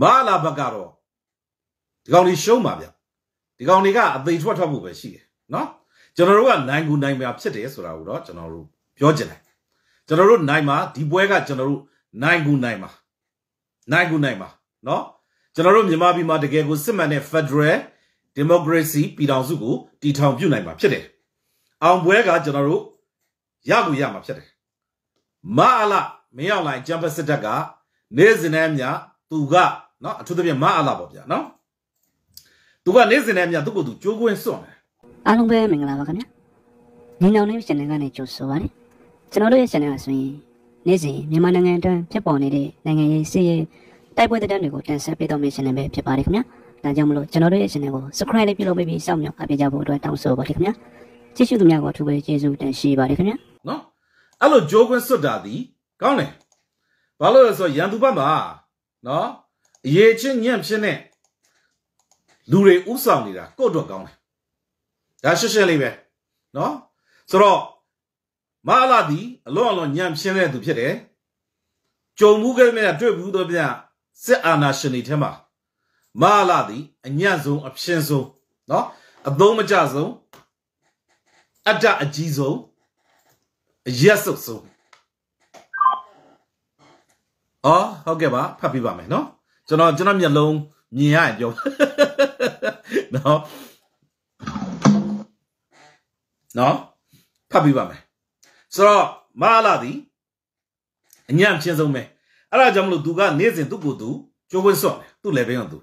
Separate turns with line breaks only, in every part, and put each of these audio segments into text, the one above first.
မလာဘက်ကတော့ဒီကောင်တွေရှုံးပါဗျဒီကောင်တွေကအသိထွက်ထွက်မှုပဲရှိတယ်နော်ကျွန်တော်တို့ကနိုင်ကူနိုင်ပါဖြစ်တယ်ဆိုတာကိုတော့ကျွန်တော်တို့ပြောချင်တယ်ကျွန်တော်တို့နိုင်မှာဒီပွဲကကျွန်တော်တို့နိုင်ကူနိုင်မှာနိုင်ကူနိုင်မှာနော်ကျွန်တော်တို့မြန်မာပြည်မှာတကယ်ကိုစစ်မှန်တဲ့ Federal Democracy ပြည်ထောင်စုကိုတည်ထောင်ပြုနိုင်မှာဖြစ်တယ်အောင်ပွဲကကျွန်တော်တို့ရကူရမှာဖြစ်တယ်မအလမင်းအောင်လိုင်ကျမ်းပတ်စစ်တပ်ကနေ့စဉ်နဲ့မြ သူကနော်အထူးသဖြင့်မအလပေါ့ဗျာနော်သူကနေ့စဉ်နဲ့မြသူ့ကိုယ်သူကြိုးကွင်းစွန့်တယ်
အားလုံးပဲမင်္ဂလာပါခင်ဗျာညီနောင်လေး channel ကနေကြိုဆိုပါရစေကျွန်တော်တို့ရဲ့ channel ကဆိုရင်နေ့စဉ်မြန်မာနိုင်ငံအတွင်းဖြစ်ပေါ်နေတဲ့နိုင်ငံရေးစီးရေးတိုက်ပွဲသတင်းတွေကိုတင်ဆက်ပေးတော့မယ့် channel ပဲဖြစ်ပါတယ်ခင်ဗျာဒါကြောင့်မလို့ကျွန်တော်တို့ရဲ့ channel ကို subscribe လေးပြုလုပ်ပြီးစောင့်မျှော်အားပေးကြဖို့အတွက်တောင်းဆိုပါခင်ဗျာကြည့်ရှုသူများကိုအထူးပဲကျေးဇူးတင်ရှိပါတယ်ခင်ဗျာ
နော်အဲ့လိုကြိုးကွင်းစွတ်တာဒီကောင်းတယ်ဘာလို့လဲဆိုတော့ရန်သူဘက်မှာ နော်အရေးချင်းညံ့ဖြစ်နေလူတွေဥဆောင်နေတာကိုယ့်အတွက်ကောင်းတယ်ဒါရှက်ရှက်လေးပဲနော်ဆိုတော့မအလာဒီအလွန်အလွန်ညံ့ဖြစ်တဲ့သူဖြစ်တယ်ကြုံမှုခဲ့တဲ့မြတ်တွေ့ဘူးတော့ဗျစစ်အာဏာရှင်တွေထဲမှာမအလာဒီအညံ့ဆုံးအဖြစ်ဆုံးနော်အသုံးမကျဆုံးအတ္တအကြီးဆုံးအရက်စုပ်ဆုံး အော်ဟုတ်ကဲ့ပါဖတ်ပြပါမယ်နော်ကျွန်တော်ကျွန်တော်မျက်လုံးမြင်ရရင်ပြောနော်နော်ဖတ်ပြပါမယ်ဆိုတော့မဟာလာသည်အညံ့ချင်းဆုံးပဲအဲ့ဒါကြောင့်မလို့သူကနေ့စဉ်သူ့ကိုယ်သူကြိုးကွင်းစွတ်တယ်သူ့လည်းပဲအောင်သူ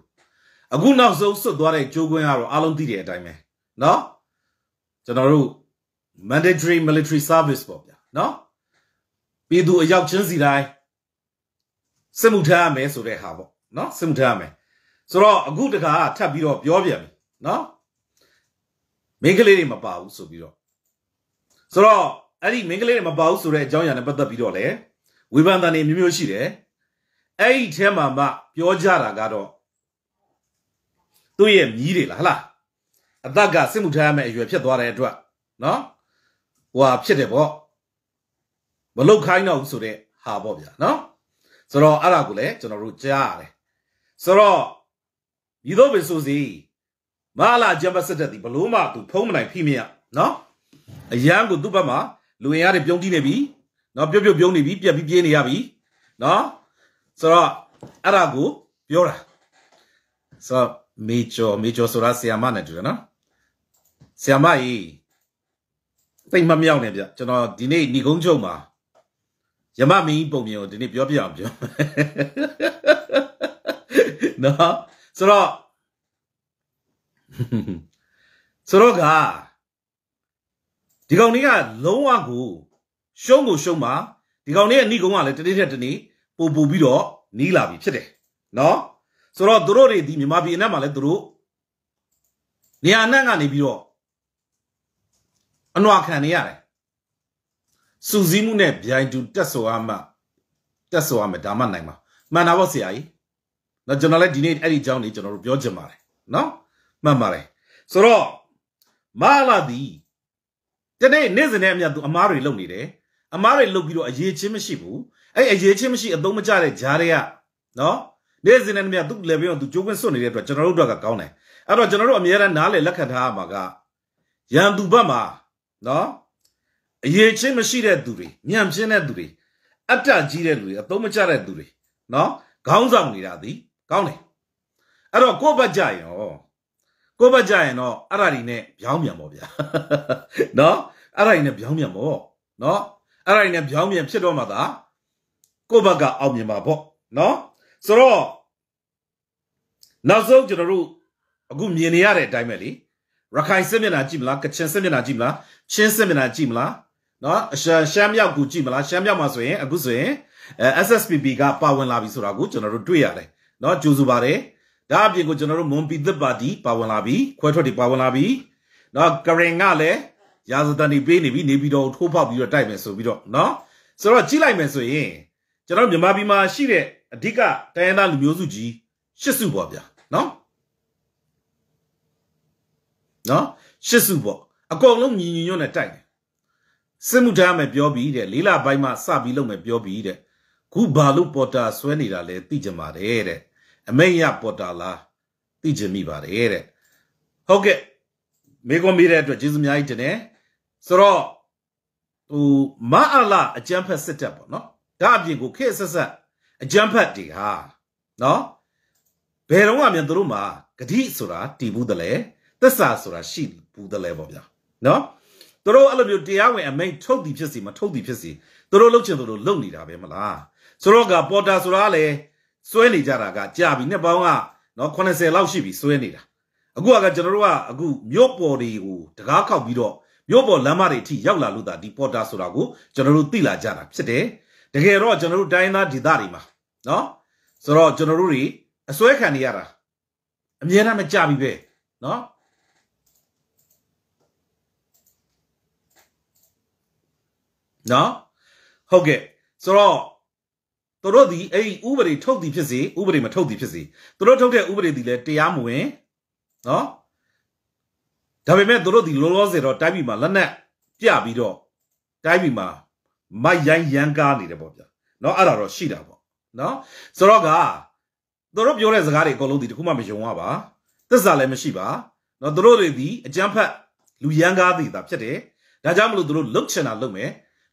အခုနောက်ဆုံးစွတ်သွားတဲ့ကြိုးကွင်းကတော့အားလုံးသိတဲ့အတိုင်းပဲနော်ကျွန်တော်တို့ mandatory military service ပေါ့ဗျာနော်ပြည်သူအယောက်ချင်းစီတိုင်း စစ်မှုထမ်းရမယ်ဆိုတဲ့ဟာပေါ့နော်စစ်မှုထမ်းရမယ်ဆိုတော့အခုတခါထပ်ပြီးတော့ပြောပြန်ပြီနော်မိန်းကလေးတွေမပါဘူးဆိုပြီးတော့ဆိုတော့အဲ့ဒီမိန်းကလေးတွေမပါဘူးဆိုတဲ့အကြောင်းအရာနဲ့ပတ်သက်ပြီးတော့လေဝေဖန်တန်တွေမျိုးမျိုးရှိတယ်အဲ့ဒီထဲမှာမှပြောကြတာကတော့သူ့ရဲ့မြီးတွေလားဟလားအသက်ကစစ်မှုထမ်းရမယ်အရွယ်ဖြစ်သွားတဲ့အတွက်နော်ဟွာဖြစ်တယ်ပေါ့မလုတ်ခိုင်းတော့ဘူးဆိုတဲ့ဟာပေါ့ဗျာနော် ဆိုတော့အဲ့ဒါကိုလည်းကျွန်တော်တို့ကြားရတယ်ဆိုတော့ဤသို့ပင်ဆိုစီမဟာလာဂျမ်ဘတ်စစ်တပ်ဒီဘလို့မှသူဖုံးမနိုင်ဖိမြနော်အရန်ကိုသူ့ဘက်မှာလူရင်ရတယ်ပြုံးတီးနေပြီနော်ပြုတ်ပြုတ်ပြုံးနေပြီပြက်ပြီးပြေးနေရပြီနော်ဆိုတော့အဲ့ဒါကိုပြောတာဆိုတော့မေချောမေချောဆိုတာဆီယာမနဲ့တူတယ်နော်ဆီယာမကြီးတိတ်မမြောက်နေဗျကျွန်တော်ဒီနေ့ညီကုန်းချုပ်မှာ ယမမင်းပုံမြင်ကိုဒီနေ့ပြောပြအောင်ပြောနော်ဆိုတော့ဆိုတော့ကဒီကောင်လေးကလုံးဝကိုရှုံးကိုရှုံးမှာဒီကောင်လေးရဲ့ညီကုန်းကလည်းတနေ့ထက်တနေ့ပို့ပို့ပြီးတော့နီးလာပြီဖြစ်တယ်နော်ဆိုတော့သူတို့တွေဒီမြန်မာပြည်အနက်မှာလည်းသူတို့နေရာအနှံ့ကနေပြီးတော့အနွာခံနေရတယ် စူးစီးမှုနဲ့ဗျိုင်တူတက်ဆိုရမှတက်ဆိုရမယ်ဒါမှနိုင်မှာမှန်တာပေါ့ဆရာကြီးနော်ကျွန်တော်လည်းဒီနေ့အဲ့ဒီအကြောင်းလေးကျွန်တော်တို့ပြောချင်ပါတယ်နော်မှန်ပါတယ်ဆိုတော့မဟာလာဒီတနေ့နေ့စဉ်နဲ့အမြတ်သူအမားတွေလုပ်နေတယ်အမားတွေလုပ်ပြီးတော့အရေးချင်းမရှိဘူးအဲ့အရေးချင်းမရှိအသုံးမကျတဲ့ဂျားတွေကနော်နေ့စဉ်နဲ့အမြတ်သူလည်းပြောသူကြိုးကွင်းစွတ်နေတဲ့အတွက်ကျွန်တော်တို့တော့ကောင်းတယ်အဲ့တော့ကျွန်တော်တို့အများအားနားလေလက်ခံထားရမှာကရန်သူဘက်မှာနော် အရေးချင်းမရှိတဲ့သူတွေညံပြင်းတဲ့သူတွေအတ္တကြီးတဲ့လူတွေအသုံးမကျတဲ့သူတွေနော်ခေါင်းဆောင်နေတာသည်ကောင်းတယ်အဲ့တော့ကိုယ့်ဘက်ကြရင်ရောကိုယ့်ဘက်ကြရင်တော့အဲ့ဒါတွေနဲ့ဗျောင်းပြန်ပေါ့ဗျာနော်အဲ့ဒါတွေနဲ့ဗျောင်းပြန်ပေါ့နော်အဲ့ဒါတွေနဲ့ဗျောင်းပြန်ဖြစ်တော့မှသာကိုယ့်ဘက်ကအောင်မြင်ပါပေါ့နော်ဆိုတော့နောက်ဆုံးကျွန်တော်တို့အခုမြင်နေရတဲ့အတိုင်းပဲလေရခိုင်စစ်မျက်နှာကြည့်မလားကချင်စစ်မျက်နှာကြည့်မလားချင်းစစ်မျက်နှာကြည့်မလား နော်အရှမ်းရှမ်းမြောက်ကိုကြည့်မလားရှမ်းမြောက်မှာဆိုရင်အခုဆိုရင်အဲ SSPP ကပါဝင်လာပြီဆိုတာကိုကျွန်တော်တို့တွေ့ရတယ်နော်ကြိုးစုပါတယ်ဒါအပြင်ကိုကျွန်တော်တို့မွန်ပြည်သက်ပါတီပါဝင်လာပြီခွဲထွက်တွေပါဝင်လာပြီနော်ကရင်ကလည်းရာဇသန်တွေပေးနေပြီနေပြီးတော့ထိုးဖောက်ပြီးတော့တိုက်မယ်ဆိုပြီးတော့နော်ဆိုတော့ကြည့်လိုက်မယ်ဆိုရင်ကျွန်တော်မြန်မာပြည်မှာရှိတဲ့အဓိကတိုင်းရင်းသားလူမျိုးစုကြီးရှစ်စုပေါ့ဗျာနော်နော်ရှစ်စုပေါ့အကုန်လုံးညီညီညွတ်နဲ့တိုက်တယ် စစ်မှုထမ်းမယ်ပြောပြီးတဲ့လေးလပိုင်းမှစပြီးလုပ်မယ်ပြောပြီးတဲ့ခုဘာလို့ပေါ်တာဆွဲနေတာလဲသိကြပါတယ်တဲ့အမိန်ရပေါ်တာလားသိချင်မိပါတယ်တဲ့ဟုတ်ကဲ့မေကွန်မေးတဲ့အတွက်ကျေးဇူးအများကြီးတင်တယ်ဆိုတော့ဟိုမအလာအကျန်းဖက်စစ်တပ်ပေါ့နော်ဒါအပြင်ကိုခေတ်ဆက်ဆက်အကျန်းဖက်တွေဟာနော်ဘယ်တော့မှမြန်တို့မှာဂတိဆိုတာတည်ဘူးတလဲသစ္စာဆိုတာရှိဘူးတလဲပေါ့ဗျာနော် တို့အဲ့လိုမျိုးတရားဝင်အမိန်ထုတ်သည်ဖြစ်စီမထုတ်သည်ဖြစ်စီတို့လှုပ်ချင်တို့လှုပ်နေတာပဲမလားဆိုတော့ကပေါ်တာဆိုတာလည်းစွဲနေကြတာကကြာပြီနှစ်ပေါင်းကနော်80လောက်ရှိပြီစွဲနေတာအခုကကျွန်တော်တို့ကအခုမြို့ပေါ်တွေကိုတကားခောက်ပြီးတော့မြို့ပေါ်လမ်းမတွေအထိရောက်လာလို့ဒါဒီပေါ်တာဆိုတာကိုကျွန်တော်တို့သိလာကြတာဖြစ်တယ်တကယ်တော့ကျွန်တော်တို့တိုင်းသားဒေသတွေမှာနော်ဆိုတော့ကျွန်တော်တို့တွေအစွဲခံနေရတာအမြဲတမ်းမကြပြီပဲနော် နော်ဟုတ်ကဲ့ဆိုတော့သူတို့ဒီအဲ့ဒီဥပဒေထုတ်သည်ဖြစ်စေဥပဒေမထုတ်သည်ဖြစ်စေသူတို့ထုတ်တဲ့ဥပဒေဒီလည်းတရားမဝင်နော်ဒါပေမဲ့သူတို့ဒီလောလောဆယ်တော့တိုင်းပြည်မှာလက်နက်ပြပြီးတော့တိုင်းပြည်မှာမိုက်ရိုင်းရန်ကားနေတယ်ပေါ့ဗျာနော်အဲ့ဒါတော့ရှိတာပေါ့နော်ဆိုတော့ကသူတို့ပြောတဲ့စကားတွေအကုန်လုံးဒီတခုမှမယုံရပါသစ္စာလည်းမရှိပါနော်သူတို့တွေဒီအကြမ်းဖက်လူရန်ကားသေးတာဖြစ်တယ်ဒါကြောင့်မလို့သူတို့လုတ်ချင်တာလုတ်မယ်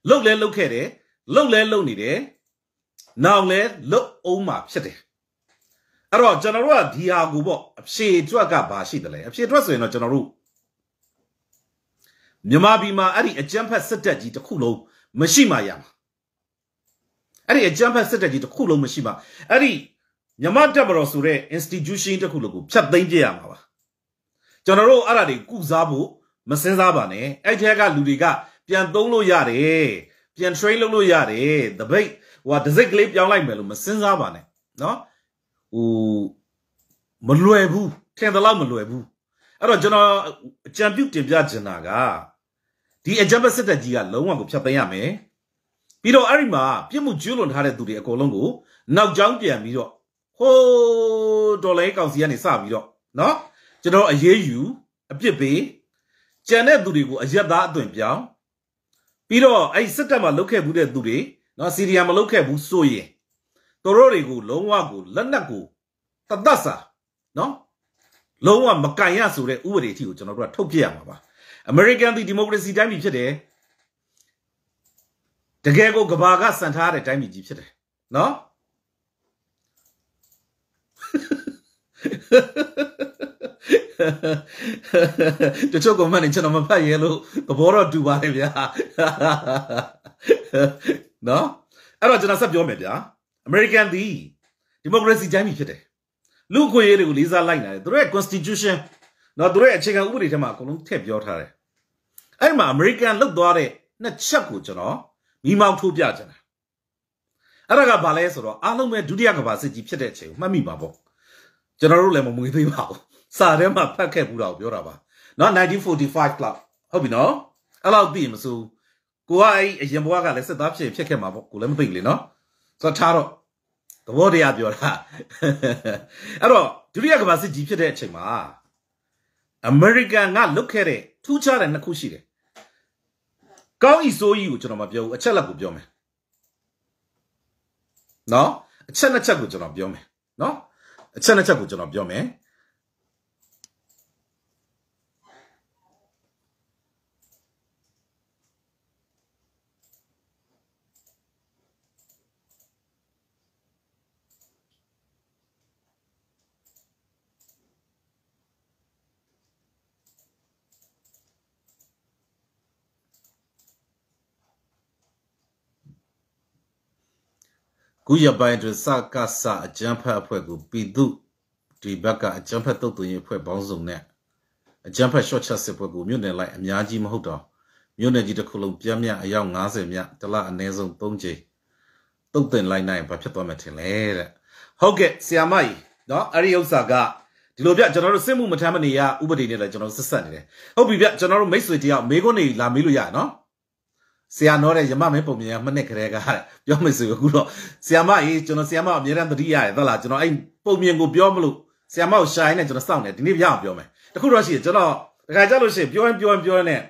လုတ်လဲလုတ်ခဲ့တယ်လုတ်လဲလုတ်နေတယ်နောင်လဲလုတ်အောင်မှာဖြစ်တယ်အဲ့တော့ကျွန်တော်တို့ကဒီဟာကိုပေါ့အဖြေတွက်ကဘာရှိတယ်လဲအဖြေတွက်ဆိုရင်တော့ကျွန်တော်တို့မြန်မာပြည်မှာအဲ့ဒီအကြမ်းဖက်စစ်တပ်ကြီးတစ်ခုလုံးမရှိမှရမှာအဲ့ဒီအကြမ်းဖက်စစ်တပ်ကြီးတစ်ခုလုံးမရှိမှအဲ့ဒီမြန်မာတပ်မတော်ဆိုတဲ့ institution တစ်ခုလုံးကိုဖျက်သိမ်းပြရမှာပါကျွန်တော်တို့အဲ့ဒါတွေကုစားဖို့မစင်းစားပါနဲ့အဲ့ထဲကလူတွေက ပြန်သုံးလို့ရတယ်ပြန် train လုပ်လို့ရတယ်တပိတ်ဟိုဒစိတ်ကလေးပြောင်းလိုက်မယ်လို့မစင်းစားပါနဲ့နော်ဟိုမလွယ်ဘူးထင်တယ်လို့မလွယ်ဘူးအဲ့တော့ကျွန်တော်အကြံပြုတင်ပြချင်တာကဒီအကြမ်းဖက်စစ်တပ်ကြီးကလုံးဝကိုဖျက်သိမ်းရမယ်ပြီးတော့အဲ့ဒီမှာပြစ်မှုကျူးလွန်ထားတဲ့သူတွေအကုန်လုံးကိုနောက်ကျောင်းပြန်ပြီးတော့ဟိုးဒေါ်လာကောင်စီကနေစပြီးတော့နော်ကျွန်တော်အရေးယူအပြစ်ပေးကြံတဲ့သူတွေကိုအယက်သားအသွင်ပြောင်း ပြီးတော့အဲ့စစ်တပ်မှာလုတ်ခဲ့ဘူးတဲ့သူတွေနော်စီရီယာမလုတ်ခဲ့ဘူးဆိုရင်တို့တွေကိုလုံးဝကိုလက်နက်ကိုတသက်စာနော်လုံးဝမကန်ရဆိုတဲ့ဥပဒေအထိကိုကျွန်တော်တို့ကထုတ်ပြရမှာပါအမေရိကန်ဒီမိုကရေစီတိုင်းပြည်ဖြစ်တယ်တကယ်ကိုကဘာကစံထားတဲ့တိုင်းပြည်ကြီးဖြစ်တယ်နော် တချို့ကမန်နေကျွန်တော်မဖတ်ရဲလို့သဘောတော့တူပါတယ်ဗျာနော်အဲ့တော့ကျွန်တော်ဆက်ပြောမယ်ဗျာ American ဒီဒီမိုကရေစီတိုင်းပြည်ဖြစ်တယ်လူခွေရေးတွေကိုလေးစားလိုက်နာတယ်သူတို့ရဲ့ constitution နော်သူတို့ရဲ့အခြေခံဥပဒေထဲမှာအကုန်လုံးထည့်ပြောထားတယ်အဲ့မှာ American လုတ်သွားတဲ့နှစ်ချက်ကိုကျွန်တော်မိမောင်းထိုးပြကြတယ်အဲ့ဒါကဘာလဲဆိုတော့အားလုံးပဲဒုတိယကမ္ဘာစစ်ကြီးဖြစ်တဲ့အချိန်ကိုမှတ်မိပါပေါ့ကျွန်တော်တို့လည်းမမွေးသေးပါဘူး စာထဲမှာဖတ်ခဲ့ဘူးတော့ပြောတာပါနော်1945 club ဟုတ်ပြီနော်အဲ့လောက်သိရင်မစိုးကိုကအဲ့အရင်ဘဝကလည်းစစ်သားဖြစ်ဖြစ်ခဲ့မှာပေါ့ကိုလည်းမသိဘူးလေနော်ဆိုတော့ထားတော့သဘောတရားပြောတာအဲ့တော့ဒုတိယကမ္ဘာစစ်ကြီးဖြစ်တဲ့အချိန်မှာအမေရိကန်ကလုတ်ခဲ့တဲ့ထူးခြားတဲ့နှစ်ခုရှိတယ်ကောင်းဤဆိုးကြီးကိုကျွန်တော်မပြောဘူးအချက်လက်ကိုပြောမယ်နော်အချက်နှစ်ချက်ကိုကျွန်တော်ပြောမယ်နော်အချက်နှစ်ချက်ကိုကျွန်တော်ပြောမယ် ခုရပိုင်းတွင်စကစအကြမ်းဖက်အဖွဲ့ကိုပြည်သူဒီဘက်ကအကြမ်းဖက်တုတ်သွင်းရေးအဖွဲ့ပေါင်းစုံနဲ့အကြမ်းဖက် short chat စစ်ပွဲကိုမြို့နယ်လိုက်အများကြီးမဟုတ်တော့မြို့နယ်ကြီးတစ်ခုလုံးပြမ်းမြအယောက်90မြတလအနည်းဆုံး3ချိန်တုတ်တင်လိုက်နိုင်ဘာဖြစ်သွားမှထင်လဲတဲ့ဟုတ်ကဲ့ဆီယာမကြီးเนาะအဲ့ဒီဥစ္စာကဒီလိုပြကျွန်တော်တို့စစ်မှုမထမ်းမနေရဥပဒေနဲ့လည်းကျွန်တော်ဆက်ဆက်နေတယ်ဟုတ်ပြီဗျကျွန်တော်တို့မိတ်ဆွေတယောက်မေခွန်းနေလာမေးလို့ရနော် ဆရာနော်တဲ့ရမမင်းပုံမြင်မနစ်ခရဲကပြောမယ်ဆိုအခုတော့ဆရာမအေးကျွန်တော်ဆရာမအမြဲတမ်းသတိရတယ်သလားကျွန်တော်အဲ့ပုံမြင်ကိုပြောမလို့ဆရာမကိုရှာရင်းနဲ့ကျွန်တော်စောင့်နေဒီနေ့ရအောင်ပြောမယ်တခုတော့ရှိတယ်ကျွန်တော်တခါကြလို့ရှိရင်ပြောရင်ပြောရင်ပြောရင်နဲ့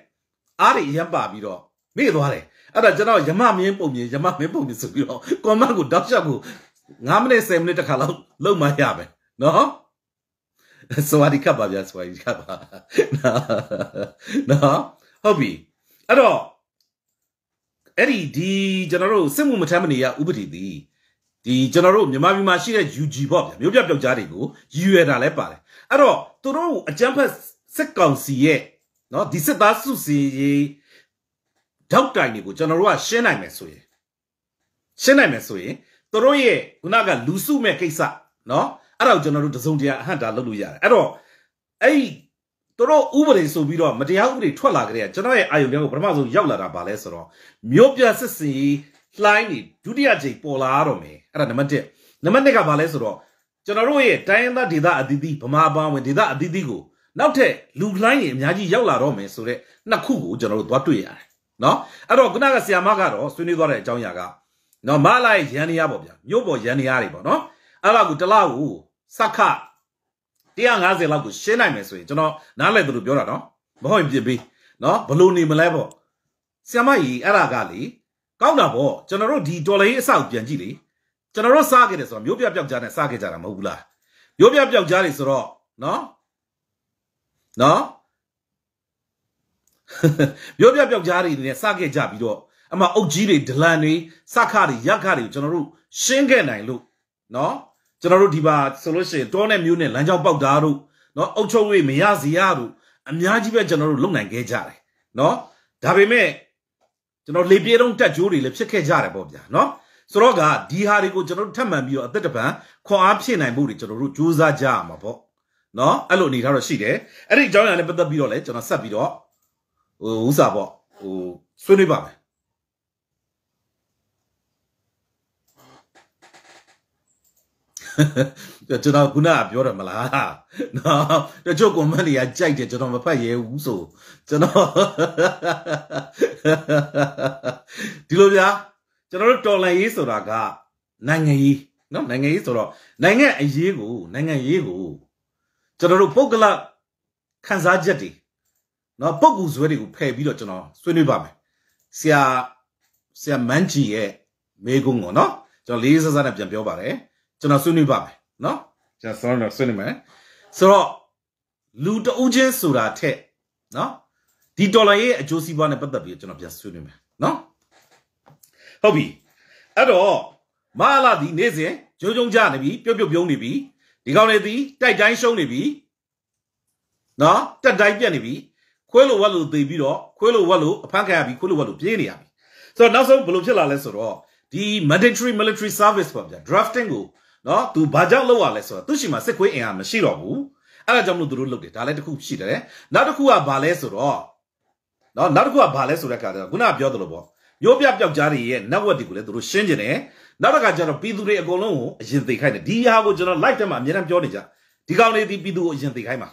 အားတွေရမ်းပါပြီးတော့မေ့သွားတယ်အဲ့ဒါကျွန်တော်ရမမင်းပုံမြင်ရမမင်းပုံမြင်ဆိုပြီးတော့ကွန်မန့်ကိုတောက်လျှောက်ကို 9မိနစ်10မိနစ်တခါလောက်လုံးမရမယ်နော်စวัสดีครับပါဗျာစวัสดีครับပါနော်ဟုတ်ပြီအဲ့တော့ အဲ့ဒီဒီကျွန်တော်တို့စစ်မှုမထမ်းမနေရဥပဒေသည်ဒီကျွန်တော်တို့မြန်မာပြည်မှာရှိတဲ့ UG ပေါ့ဗျာမျိုးပြပျောက်ကြားတွေကိုရည်ရွယ်တာလဲပါတယ်အဲ့တော့သူတို့အကြမ်းဖက်စစ်ကောင်စီရဲ့နော်ဒီစစ်သားစုစီရေးဓောက်တိုင်တွေကိုကျွန်တော်တို့ကရှင်းနိုင်မယ်ဆိုရင်ရှင်းနိုင်မယ်ဆိုရင်သူတို့ရဲ့ခုနကလူစုမဲ့ကိစ္စနော်အဲ့ဒါကိုကျွန်တော်တို့တစုံတရာအဟန့်တာလုပ်လို့ရတယ်အဲ့တော့အဲ့ဒီ သူတို့ဥပဒေဆိုပြီးတော့မတရားဥပဒေထွက်လာကြတဲ့ကျွန်တော်ရဲ့အာယုံတွေကိုပထမဆုံးရောက်လာတာပါလဲဆိုတော့မြို့ပြစစ်စင်လှိုင်းနေဒုတိယကြိမ်ပေါ်လာတော့မယ်အဲ့ဒါနံပါတ်1နံပါတ်2ကဘာလဲဆိုတော့ကျွန်တော်တို့ရဲ့တိုင်းရင်းသားဒေသအသီးသီးဗမာပါဝင်ဒေသအသီးသီးကိုနောက်ထပ်လူလှိုင်းတွေအများကြီးရောက်လာတော့မယ်ဆိုတော့နှစ်ခုကိုကျွန်တော်တို့သွားတွေ့ရတယ်နော်အဲ့တော့ခုနကဆီယာမကတော့ဆွေးနွေးသွားတဲ့အကြောင်းအရာကနော်မလာရဲ့ရန်နေရပေါ့ဗျာမြို့ပေါ်ရန်နေရတွေပေါ့နော်အဲ့ဒါကိုတလားကိုစခ 150လောက်ကိုရှင်းနိုင်မယ်ဆိုရင်ကျွန်တော်နားလည်သူတို့ပြောတာနော်မဟုတ်ရင်ပြစ်ပေးနော်ဘလို့နေမလဲပေါ့ဆီယာမကြီးအဲ့ဒါကလေကောင်းတာပေါ့ကျွန်တော်တို့ဒီတော်လေးအဆောက်ပြန်ကြည့်လေကျွန်တော်တို့စားခဲ့တယ်ဆိုတော့မျိုးပြပျောက်ကြားနဲ့စားခဲ့ကြတာမဟုတ်ဘူးလားမျိုးပြပျောက်ကြားတွေဆိုတော့နော်နော်မျိုးပြပျောက်ကြားတွေနဲ့စားခဲ့ကြပြီးတော့အမှအုတ်ကြီးတွေဒလန်တွေစခတွေရက်ခတွေကျွန်တော်တို့ရှင်းခဲ့နိုင်လို့နော် ကျွန်တော်တို့ဒီပါဆိုလို့ရှိရင်တောနဲ့မျိုးနဲ့လမ်းကြောင်းပေါက်တာတို့နော်အုတ်ချုပ်၍မရစီရတို့အများကြီးပဲကျွန်တော်တို့လုံနိုင်ခဲ့ကြတယ်နော်ဒါပေမဲ့ကျွန်တော်လေပြေတုံးတက်ကြိုးတွေလည်းဖြစ်ခဲ့ကြတယ်ပေါ့ဗျာနော်ဆိုတော့ကဒီဟာတွေကိုကျွန်တော်တို့ထပ်မံပြီးတော့အသက်တပံခွန်အားဖြည့်နိုင်ဖို့တွေကျွန်တော်တို့ကြိုးစားကြရမှာပေါ့နော်အဲ့လိုအနေထားတော့ရှိတယ်အဲ့ဒီအကြောင်းအရာနဲ့ပတ်သက်ပြီးတော့လည်းကျွန်တော်ဆက်ပြီးတော့ဟိုဥစားပေါ့ဟိုဆွေးနွေးပါမယ် ကျွန်တော်ခုနကပြောတယ်မလားနော်တချို့ comment တွေကကြိုက်တယ်ကျွန်တော်မဖတ်ရဲဘူးဆိုကျွန်တော်ဒီလိုဗျာကျွန်တော်တို့တော်လန်ရေးဆိုတာကနိုင်ငံရေးနော်နိုင်ငံရေးဆိုတော့နိုင်ငံအရေးကိုနိုင်ငံရေးကိုကျွန်တော်တို့ပုဂ္ဂလခန်းစားချက်တွေနော်ပုဂ္ဂိုလ်ဇွဲတွေကိုဖယ်ပြီးတော့ကျွန်တော်ဆွေးနွေးပါမယ်ဆရာဆရာမန်းကြီးရဲ့မေကုန်းကိုနော်ကျွန်တော်လေးစားစားနဲ့ပြန်ပြောပါတယ် ကျွန်တော်ဆွေးနွေးပါမယ်နော်ကျွန်တော်ဆွေးနွေးဆွေးနွေးမယ်ဆိုတော့လူတဦးချင်းဆိုတာထက်နော်ဒီဒေါ်လာရဲ့အကျိုးစီးပွားနဲ့ပတ်သက်ပြီးကျွန်တော်ပြန်ဆွေးနွေးမယ်နော်ဟုတ်ပြီအဲ့တော့မဟာလာဒီနေ့စဉ်ဂျုံဂျုံကြနေပြီပြုတ်ပြုတ်ပြုံးနေပြီဒီကောင်လေးဒီတိုက်တိုင်းရှုံးနေပြီနော်တက်တိုင်းပြက်နေပြီခွဲလို့ဝက်လို့သေပြီးတော့ခွဲလို့ဝက်လို့အဖမ်းခံရပြီခွဲလို့ဝက်လို့ပြေးနေရပြီဆိုတော့နောက်ဆုံးဘယ်လိုဖြစ်လာလဲဆိုတော့ဒီ mandatory military service ပေါ့ဗျာ drafting ကို နော်သူဘာကြောင့်လုပ်ရလဲဆိုတော့သူရှိမှာစစ်ခွေးအင်အားမရှိတော့ဘူးအဲ့ဒါကြောင့်မလို့သူတို့လုပ်တယ်ဒါလည်းတစ်ခုရှိတယ်နောက်တစ်ခုကဘာလဲဆိုတော့နော်နောက်တစ်ခုကဘာလဲဆိုတဲ့အခါကျတော့ခုနကပြောသလိုပေါ့မျိုးပြပျောက်ကြားတွေရဲ့ network တွေကိုလည်းသူတို့ရှင်းကျင်တယ်နောက်တစ်ခါကျတော့ပြည်သူတွေအကုန်လုံးကိုအရင်သိခိုင်းတယ်ဒီဟာကိုကျွန်တော် live ထဲမှာအများအားပြောနေကြဒီကောင်လေးဒီပြည်သူကိုအရင်သိခိုင်းပါ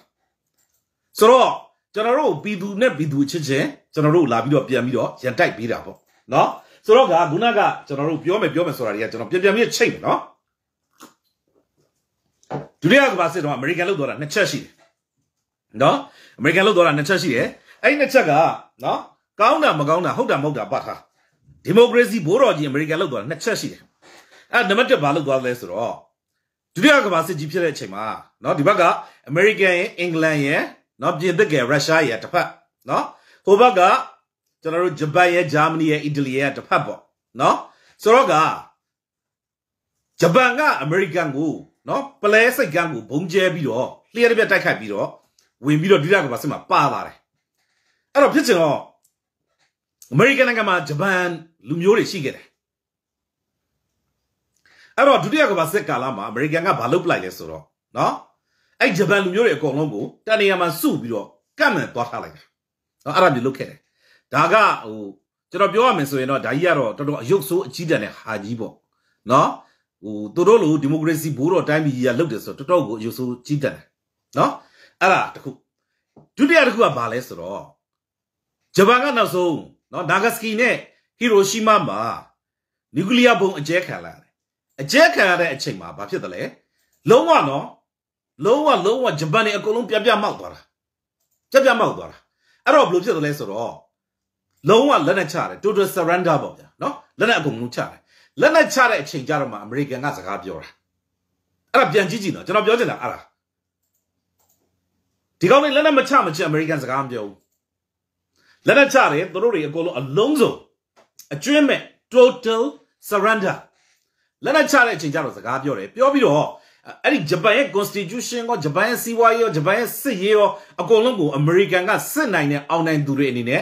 ဆိုတော့ကျွန်တော်တို့ပြည်သူနဲ့ပြည်သူအချင်းချင်းကျွန်တော်တို့လာပြီးတော့ပြန်ပြီးတော့ရန်တိုက်ပေးတာပေါ့နော်ဆိုတော့ကခုနကကျွန်တော်တို့ပြောမယ်ပြောမယ်ဆိုတာတွေကကျွန်တော်ပြန်ပြန်ပြီးချိန်မယ်နော် ဒုတိယကမ္ဘာစစ်တော့အမေရိကန်လောက်သွားတာနှစ်ချက်ရှိတယ်နော်အမေရိကန်လောက်သွားတာနှစ်ချက်ရှိတယ်အဲ့ဒီနှစ်ချက်ကနော်ကောင်းတာမကောင်းတာဟုတ်တာမဟုတ်တာပတ်ထားဒီမိုကရေစီဘိုးတော်ကြီးအမေရိကန်လောက်သွားတာနှစ်ချက်ရှိတယ်အဲ့နံပါတ်1ဘာလောက်သွားလဲဆိုတော့ဒုတိယကမ္ဘာစစ်ကြီးဖြစ်တဲ့အချိန်မှာနော်ဒီဘက်ကအမေရိကန်ရဲ့အင်္ဂလန်ရဲ့နော်ပြင်သစ်ကရုရှားရဲ့တစ်ဖက်နော်ဟိုဘက်ကကျွန်တော်တို့ဂျပန်ရဲ့ဂျာမနီရဲ့အီတလီရဲ့တစ်ဖက်ပေါ့နော်ဆိုတော့ကဂျပန်ကအမေရိကန်ကို နော်ပလဲစိတ်ကန်းကိုဘုံကျဲပြီးတော့လျှက်တစ်ပြက်တိုက်ခိုက်ပြီးတော့ဝင်ပြီးတော့ဒုတိယကမ္ဘာစစ်မှာပါလာတယ်အဲ့တော့ဖြစ်ချင်တော့အမေရိကန်နိုင်ငံမှာဂျပန်လူမျိုးတွေရှိခဲ့တယ်အဲ့တော့ဒုတိယကမ္ဘာစစ်ကာလမှာအမေရိကန်ကဘာလုပ်ပလိုက်လဲဆိုတော့နော်အဲ့ဂျပန်လူမျိုးတွေအကုန်လုံးကိုတန်နေရာမှာစုပြီးတော့ကန့်မှန်သွားထားလိုက်တယ်နော်အဲ့ဒါမျိုးလုပ်ခဲ့တယ်ဒါကဟိုကျွန်တော်ပြောရမယ်ဆိုရင်တော့ဒါကြီးကတော့တော်တော်အယုတ်ဆိုးအကြီးတန်းတဲ့ဟာကြီးပေါ့နော် ဟိုသူတို့လိုဒီမိုကရေစီဘိုးတော်တိုင်းပြည်ကြီးကလုပ်တယ်ဆိုတော့တော်တော်ကိုအယုတ်ဆိုးကြီးတန်းတယ်နော်အဲ့ဒါတခုဒုတိယတစ်ခုကဘာလဲဆိုတော့ဂျပန်ကနောက်ဆုံးနော်နာဂစကီနဲ့ဟီရိုရှီမာမှာနျူကလ িয়ার ဘုံအကျဲခံလာတယ်အကျဲခံရတဲ့အချိန်မှာဘာဖြစ်တယ်လဲလုံးဝနော်လုံးဝလုံးဝဂျပန်နေအကုန်လုံးပြပြမောက်သွားတာပြပြမောက်သွားတာအဲ့တော့ဘယ်လိုဖြစ်တယ်လဲဆိုတော့လုံးဝလက်နဲ့ချတယ် total surrender ပေါ့ဗျာနော်လက်နဲ့အကုန်လုံးချတယ် လက်နက်ချတဲ့အချိန်ကြတော့မှအမေရိကန်ကစကားပြောတာအဲ့ဒါပြန်ကြည့်ကြည့်နော်ကျွန်တော်ပြောချင်တာအဲ့ဒါဒီကောင်တွေလက်နက်မချမချအမေရိကန်စကားမပြောဘူးလက်နက်ချတယ်သူတို့တွေအကုန်လုံးအလုံးစုံအကျွင်းမဲ့ total surrender လက်နက်ချတဲ့အချိန်ကြတော့စကားပြောတယ်ပြောပြီးတော့အဲ့ဒီဂျပန်ရဲ့ constitution ကဂျပန်ရဲ့စီးပွားရေးရောဂျပန်ရဲ့စစ်ရေးရောအကုန်လုံးကိုအမေရိကန်ကစစ်နိုင်တဲ့အောင်နိုင်သူတွေအနေနဲ့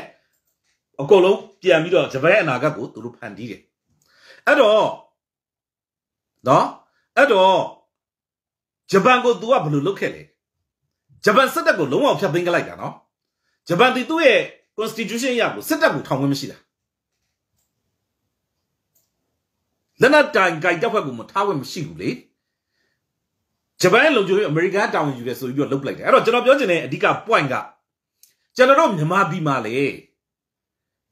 အကုန်လုံးပြန်ပြီးတော့ဂျပန်ရဲ့အနာဂတ်ကိုသူတို့ဖန်တီးတယ် အဲ့တော့နော်အဲ့တော့ဂျပန်ကို तू ကဘယ်လိုလုပ်ခဲ့လဲဂျပန်စစ်တပ်ကိုလုံးဝဖျက်သိမ်းလိုက်တာနော်ဂျပန်ဒီသူ့ရဲ့ constitution ရကိုစစ်တပ်ကိုထောင်ခွင့်မရှိတာလက်နက်တိုင်ကြိုက်တပ်ဖွဲ့ကိုမထားခွင့်မရှိဘူးလေဂျပန်ရဲ့လုံခြုံရေးအမေရိကန်တာဝန်ယူတယ်ဆိုပြီးတော့လုပ်လိုက်တယ်အဲ့တော့ကျွန်တော်ပြောချင်တဲ့အဓိက point ကကျွန်တော်တို့မြန်မာပြည်မှာလေ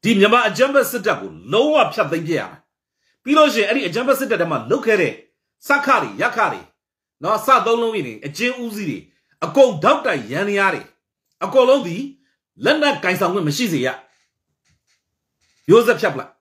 ဒီမြန်မာအကြမ်းဖက်စစ်တပ်ကိုလုံးဝဖျက်သိမ်းပြရမယ် ပြီးလို့ရှိရင်အဲ့ဒီအကြမ်းဖက်စစ်တပ်ထဲမှာလုတ်ခဲ့တဲ့စက္ခတွေရက်ခတွေနော်စသုံးလုံးကြီးတွေအချင်းဦးစီးတွေအကုန်တောက်တိုက်ရန်နေရတယ်အကုန်လုံးဒီလက်နက်ကင်ဆောင်ခွင့်မရှိစေရရိုးစက်ဖြတ်ပလိုက်